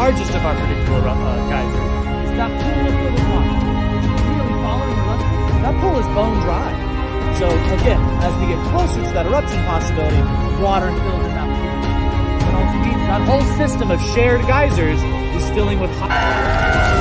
largest of our predictable uh, geysers, is that pool of little water. Really following that pool is bone dry. So again, as we get closer to that eruption possibility, water fills in that pool. That also that whole system of shared geysers is filling with hot.